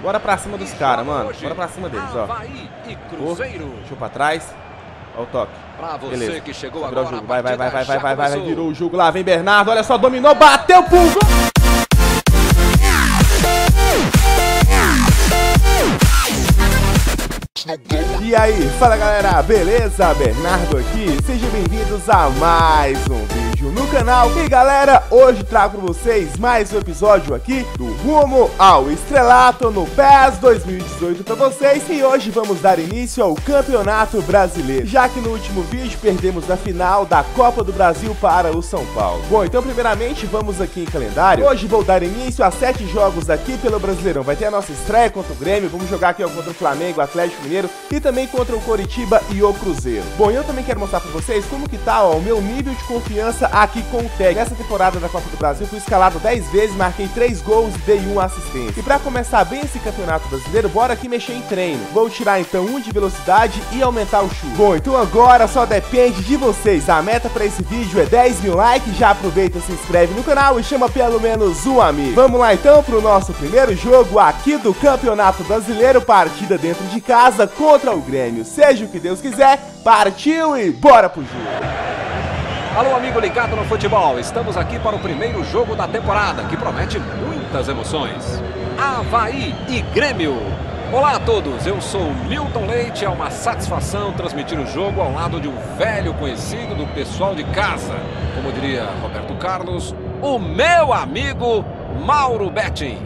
Bora pra cima dos caras, mano. Bora pra cima deles, ó. Oh, deixou pra trás. Ó o toque. Beleza. Que chegou agora, o jogo. Vai, vai, vai, vai, vai, vai, vai, vai. Virou o jogo lá. Vem Bernardo. Olha só, dominou, bateu pro gol. E aí, fala galera, beleza? Bernardo aqui, sejam bem-vindos a mais um vídeo no canal. E galera, hoje trago para vocês mais um episódio aqui do Rumo ao Estrelato no PES 2018 para vocês. E hoje vamos dar início ao Campeonato Brasileiro Já que no último vídeo perdemos na final da Copa do Brasil para o São Paulo. Bom, então primeiramente vamos aqui em calendário. Hoje vou dar início a sete jogos aqui pelo Brasileirão. Vai ter a nossa estreia contra o Grêmio, vamos jogar aqui contra o Flamengo, Atlético Mineiro e também contra o Coritiba e o Cruzeiro. Bom, eu também quero mostrar para vocês como que tá ó, o meu nível de confiança aqui com o Teg. Nessa temporada da Copa do Brasil fui escalado 10 vezes, marquei 3 gols e dei 1 assistência. E para começar bem esse campeonato brasileiro, bora aqui mexer em treino. Vou tirar então 1 de velocidade e aumentar o chute. Bom, então agora só depende de vocês. A meta para esse vídeo é 10 mil likes. Já aproveita, se inscreve no canal e chama pelo menos um amigo. Vamos lá então pro nosso primeiro jogo aqui do Campeonato Brasileiro, partida dentro de casa contra o Grêmio. Seja o que Deus quiser, partiu e bora pro jogo. Alô, amigo ligado no futebol. Estamos aqui para o primeiro jogo da temporada, que promete muitas emoções. Havaí e Grêmio. Olá a todos, eu sou Milton Leite. É uma satisfação transmitir o jogo ao lado de um velho conhecido do pessoal de casa. Como diria Roberto Carlos, o meu amigo Mauro Betting.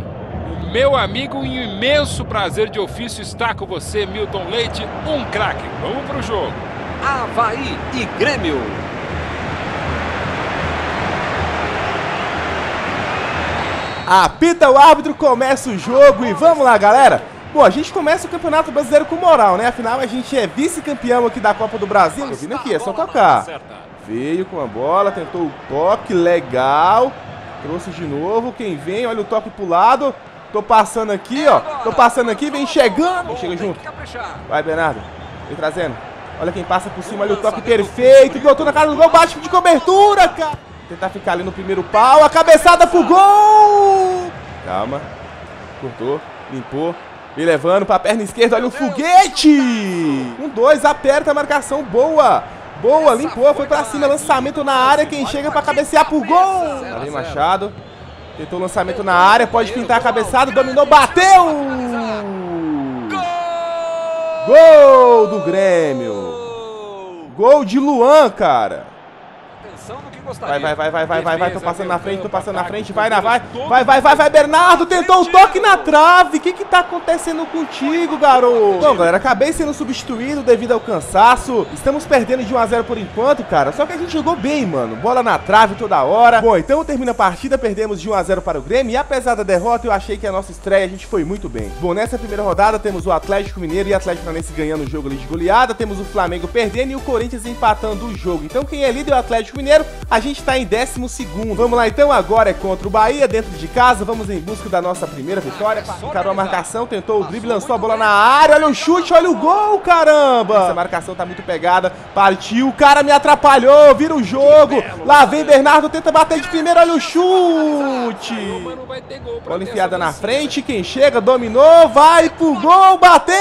Meu amigo, um imenso prazer de ofício estar com você, Milton Leite, um craque. Vamos pro jogo. Havaí e Grêmio. Apita o árbitro, começa o jogo e vamos lá, galera. Bom, a gente começa o Campeonato Brasileiro com moral, né? Afinal, a gente é vice-campeão aqui da Copa do Brasil. Tô vindo aqui, é só tocar. Veio com a bola, tentou o toque, legal. Trouxe de novo, quem vem, olha o toque pro lado. Tô passando aqui, ó. Tô passando aqui, vem chegando. Chega junto. Vai, Bernardo. Vem trazendo. Olha quem passa por cima, olha o toque perfeito. Botou na cara do gol, bate de cobertura, cara. Tentar ficar ali no primeiro pau. A cabeçada pro gol. Calma. Cortou, limpou. Vem levando pra perna esquerda, olha o foguete. Um, dois, aperta a marcação, boa. Boa, limpou, foi pra cima, lançamento na área, quem chega pra cabecear pro gol. Ali Machado. Tentou lançamento na área, pode pintar a cabeçada, dominou, bateu! Gol do Grêmio! Gol de Luan, cara! Vai, vai, vai, vai, vai, vai, vai, tô passando na frente, tô passando na frente, vai, na vai, vai, vai, vai, vai, Bernardo, tentou o toque na trave, o que que tá acontecendo contigo, garoto? Bom, galera, acabei sendo substituído devido ao cansaço, estamos perdendo de 1 a 0 por enquanto, cara, só que a gente jogou bem, mano, bola na trave toda hora. Bom, então termina a partida, perdemos de 1 a 0 para o Grêmio e apesar da derrota, eu achei que a nossa estreia a gente foi muito bem. Bom, nessa primeira rodada temos o Atlético Mineiro e o Atlético Paranaense ganhando o jogo ali de goleada, temos o Flamengo perdendo e o Corinthians empatando o jogo. Então quem é líder é o Atlético Mineiro, a gente tá em décimo segundo. Vamos lá então, agora é contra o Bahia, dentro de casa, vamos em busca da nossa primeira vitória. Encarou a marcação, tentou o drible, lançou a bola na área, olha o chute, olha o gol, caramba! Essa marcação tá muito pegada, partiu, o cara me atrapalhou, vira o jogo. Lá vem Bernardo, tenta bater de primeiro, olha o chute! Bola enfiada na frente, quem chega, dominou, vai pro gol, bateu!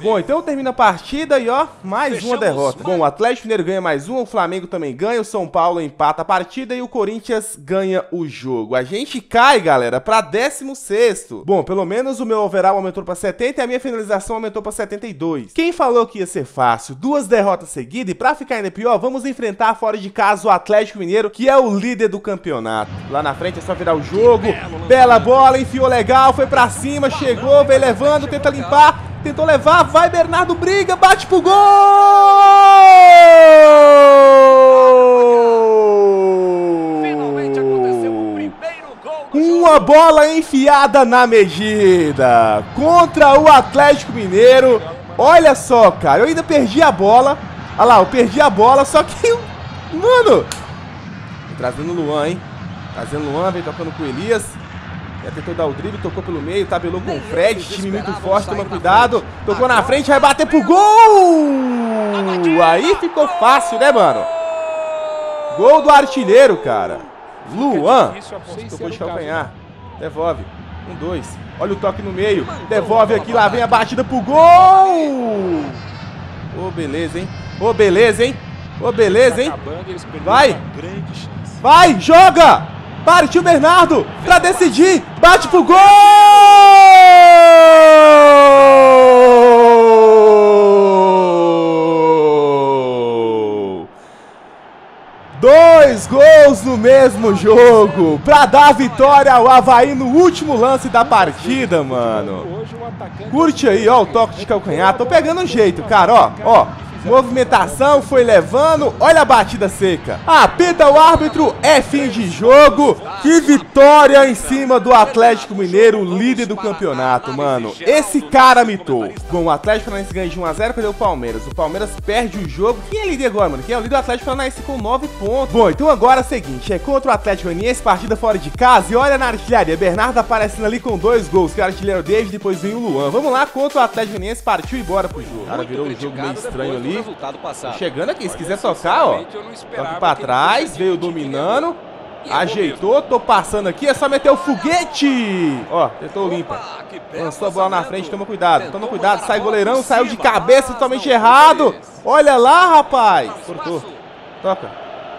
Bom, então termina a partida e ó, mais Fechamos uma derrota. Bom, o Atlético Mineiro ganha mais uma, o Flamengo também ganha, o São Paulo empata a partida e o Corinthians ganha o jogo. A gente cai, galera, pra 16 Bom, pelo menos o meu overall aumentou pra 70 e a minha finalização aumentou pra 72. Quem falou que ia ser fácil? Duas derrotas seguidas e pra ficar ainda pior, vamos enfrentar fora de casa o Atlético Mineiro, que é o líder do campeonato. Lá na frente é só virar o jogo. Bela bola, enfiou legal, foi pra cima, chegou, veio levando, tenta limpar. Tentou levar, vai Bernardo, briga, bate pro gol! Finalmente aconteceu o primeiro gol do Uma bola enfiada na medida contra o Atlético Mineiro. Olha só, cara, eu ainda perdi a bola. Olha lá, eu perdi a bola, só que, mano... Trazendo o Luan, hein? Trazendo o Luan, vem tocando com o Elias. Já tentou dar o drible, tocou pelo meio, tabelou com o Fred, time muito forte, toma cuidado. Tocou na frente, vai bater pro gol! Aí ficou fácil, né, mano? Gol do artilheiro, cara. Luan. Tocou de o caso. calcanhar. Devolve. Um, dois. Olha o toque no meio. Devolve aqui, lá vem a batida pro gol! Ô, beleza, hein? Ô, beleza, hein? Ô, beleza, hein? Vai. Vai, joga! Partiu Bernardo pra decidir. Bate pro gol! Dois gols no mesmo jogo pra dar vitória ao Havaí no último lance da partida, mano. Curte aí, ó, o toque de calcanhar. Tô pegando um jeito, cara, ó, ó. Movimentação, foi levando, olha a batida seca. Apita o árbitro, é fim de jogo. Que vitória em cima do Atlético Mineiro, líder do campeonato, mano. Esse cara mitou. Bom, o Atlético Paranaense ganha de 1x0, cadê o Palmeiras? O Palmeiras perde o jogo. Quem é líder agora, mano? Quem é o líder do Atlético Paranaense com 9 pontos? Bom, então agora é o seguinte, é contra o Atlético Goianiense, partida fora de casa. E olha na artilharia, Bernardo aparecendo ali com dois gols, que é o artilheiro David, depois vem o Luan. Vamos lá, contra o Atlético Goianiense, partiu e bora pro jogo. Cara, virou um jogo meio estranho ali. Tô chegando aqui, se quiser tocar, ó. Toque pra trás, veio dominando. Ajeitou, tô passando aqui, é só meter o foguete. Ó, tentou limpa. Lançou a bola na frente, toma cuidado, toma cuidado. Sai goleirão, saiu de cabeça totalmente errado. Olha lá, rapaz. Cortou. Toca.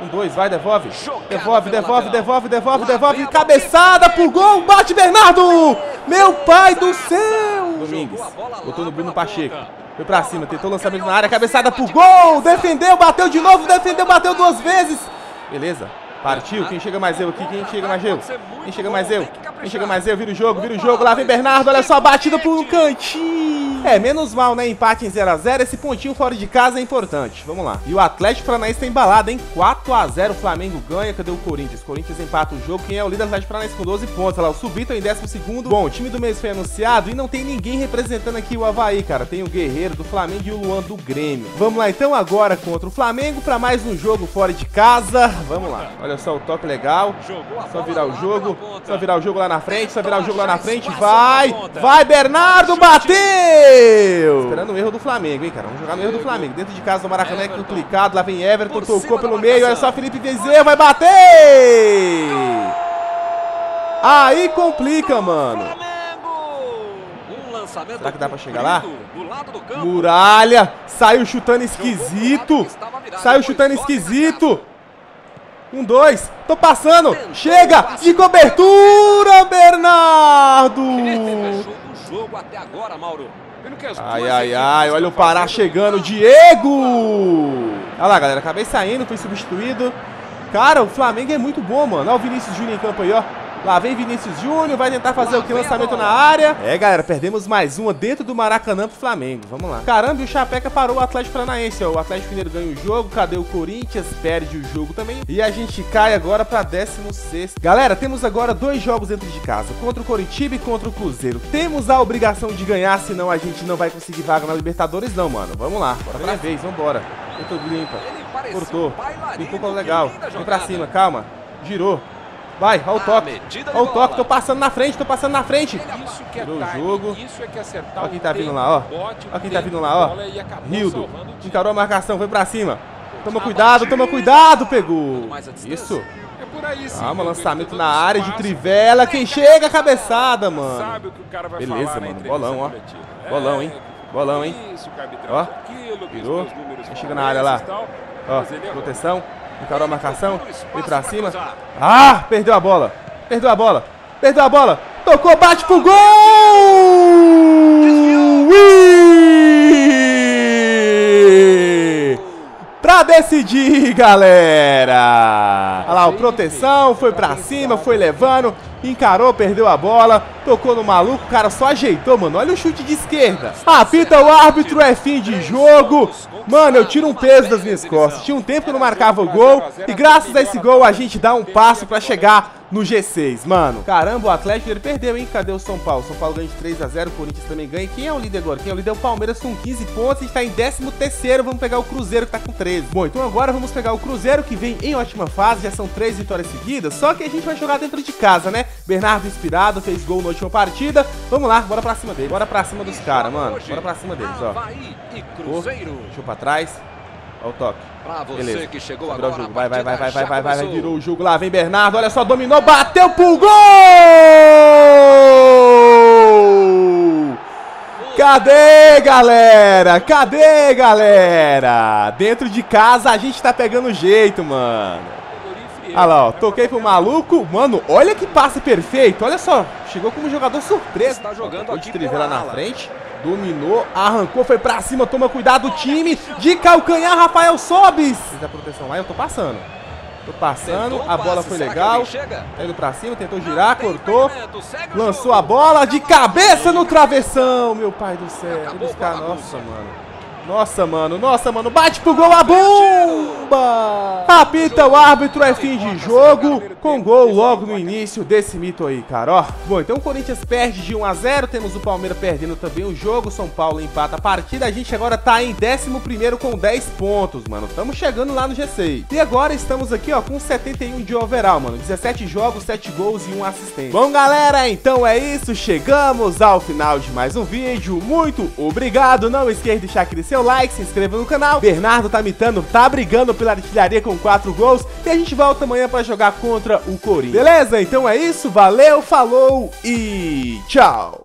Um, dois, vai, devolve. Devolve, devolve, devolve, devolve, devolve. Cabeçada pro gol, bate Bernardo. Meu pai do céu. Domingues, botou no Bruno Pacheco. Foi pra cima, tentou lançamento na área, cabeçada pro gol. Defendeu, bateu de novo, defendeu, bateu duas vezes. Beleza. Partiu, quem chega mais eu aqui? Quem chega mais eu? Quem chega mais eu? Quem chega mais eu? Vira o jogo, vira o jogo. Lá vem Bernardo, olha só a batida pro cantinho. É, menos mal, né? Empate em 0x0. Esse pontinho fora de casa é importante. Vamos lá. E o Atlético Paranaense tá embalado, hein? 4x0 o Flamengo ganha. Cadê o Corinthians? Corinthians empata o jogo. Quem é o líder do Atlético Paranaense com 12 pontos? Olha lá, o Subito em 12 segundo. Bom, o time do mês foi anunciado e não tem ninguém representando aqui o Havaí, cara. Tem o Guerreiro do Flamengo e o Luan do Grêmio. Vamos lá então agora contra o Flamengo pra mais um jogo fora de casa. Vamos lá. Olha só o toque legal. Só virar o jogo. Só virar o jogo lá na frente. Só virar o jogo lá na frente. Vai! Vai, Bernardo! Bateu! Esperando o erro do Flamengo, hein, cara? Vamos jogar no erro do Flamengo. Dentro de casa do Maracanã é complicado. Lá vem Everton, tocou pelo meio. Olha só, Felipe Bezerra vai bater! Aí complica, mano. Será que dá pra chegar lá? Muralha, saiu chutando esquisito. Saiu chutando esquisito. Um, dois, tô passando. Chega de cobertura, Bernardo. jogo até agora, Mauro. Ai, ai, ai, olha o Pará chegando, Diego! Olha lá, galera, acabei saindo, fui substituído. Cara, o Flamengo é muito bom, mano. Olha o Vinícius Júnior em campo aí, ó. Lá vem Vinícius Júnior, vai tentar fazer o que? Lançamento na área. É, galera, perdemos mais uma dentro do Maracanã pro Flamengo. Vamos lá. Caramba, e o Chapeca parou o Atlético Paranaense, ó. O Atlético Mineiro ganha o jogo, cadê o Corinthians? Perde o jogo também. E a gente cai agora pra 16. Galera, temos agora dois jogos dentro de casa, contra o Coritiba e contra o Cruzeiro. Temos a obrigação de ganhar, senão a gente não vai conseguir vaga na Libertadores, não, mano. Vamos lá, bora pra vez, vambora. Tentou limpa. Cortou. Limpou que legal. Vem pra cima, calma. Girou. Vai, olha o toque. Olha o toque, tô passando na frente, tô passando na frente. Isso que é Virou o jogo. Isso é que é acertar Olha o quem tá vindo lá, ó. Olha quem tá vindo lá, ó. Rildo. Encarou a marcação, foi pra cima. Toma cuidado, toma cuidado, pegou. Isso. É por aí sim. Calma, lançamento na área de trivela. Quem chega, cabeçada, mano. Beleza, mano, bolão, ó. Bolão, É, hein? Bolão, hein? Isso, Ó, é virou. Quem chega na área lá. Ó, proteção. Encarou a marcação. Foi pra cima. Ah, perdeu a bola. Perdeu a bola. Perdeu a bola. Tocou, bate pro gol! Ui! Pra decidir, galera! Olha lá, o proteção, foi pra cima, foi levando, encarou, perdeu a bola, tocou no maluco, o cara só ajeitou, mano. Olha o chute de esquerda. Apita o árbitro, é fim de jogo. Mano, eu tiro um peso das minhas costas. Tinha um tempo que eu não marcava o gol, e graças a esse gol a gente dá um passo pra chegar no G6, mano. Caramba, o Atlético ele perdeu, hein? Cadê o São Paulo? São Paulo ganha de 3 a 0 o Corinthians também ganha. Quem é o líder agora? Quem é o líder é o Palmeiras com 15 pontos. A gente tá em 13 terceiro. Vamos pegar o Cruzeiro que tá com 13. Bom, então agora vamos pegar o Cruzeiro que vem em ótima fase. Já são três vitórias seguidas. Só que a gente vai jogar dentro de casa, né? Bernardo inspirado, fez gol na última partida. Vamos lá, bora pra cima dele. Bora pra cima dos caras, mano. Bora pra cima deles, ó. E Cruzeiro. Deixou pra trás. Olha o toque. Pra você Beleza. que chegou Virou o agora, jogo. Vai, vai, vai, vai, vai, vai, vai, vai, virou o jogo lá. Vem Bernardo, olha só, dominou, bateu pro gol! Cadê, galera? Cadê, galera? Dentro de casa a gente tá pegando jeito, mano. Olha lá, ó, toquei pro maluco. Mano, olha que passe perfeito. Olha só, chegou como jogador surpresa. Está jogando aqui pela na frente. Dominou, arrancou, foi pra cima. Toma cuidado, time. De calcanhar, Rafael Sobis. Fiz a proteção lá, eu tô passando. Tô passando, Tentou a o bola passe, foi legal. Tá indo pra cima, tentou girar, cortou. o Lançou jogo. a bola de cabeça no travessão, meu pai do céu. Acabou Buscar, nossa, mano. Nossa, mano, nossa, mano. Bate pro gol a bomba! Apita o árbitro, é fim de jogo. Com gol logo no início desse mito aí, cara. Ó, bom, então o Corinthians perde de 1 a 0 Temos o Palmeiras perdendo também o jogo. São Paulo empata a partida. A gente agora tá em 11 com 10 pontos, mano. Estamos chegando lá no G6. E agora estamos aqui, ó, com 71 de overall, mano. 17 jogos, 7 gols e 1 assistente. Bom, galera, então é isso. Chegamos ao final de mais um vídeo. Muito obrigado. Não esqueça de deixar aquele seu like, se inscreva no canal. Bernardo tá mitando, tá brigando pela artilharia com 4 gols. E a gente volta amanhã pra jogar contra o Corinthians. Beleza? Então é isso. Valeu, falou e tchau.